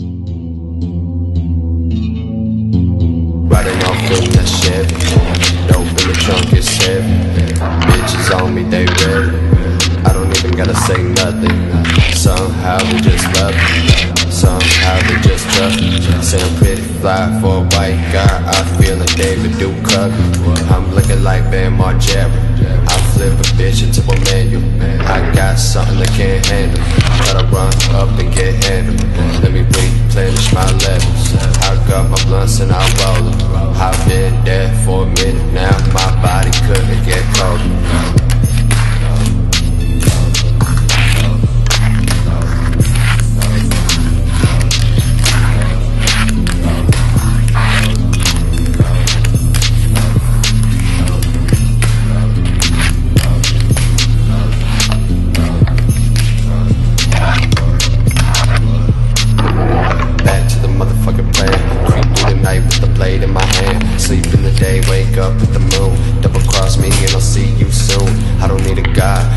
Riding off in that Chevy. Dope in the trunk is heavy. Bitches on me, they ready. I don't even gotta say nothing. Somehow we just love it. Somehow we just trust it. Say I'm pretty fly for a white guy. I feel like David Duke I'm looking like Bam Margera. I flip a bitch into a manual. I got something I can't handle. up at the moon. Double cross me and I'll see you soon. I don't need a god.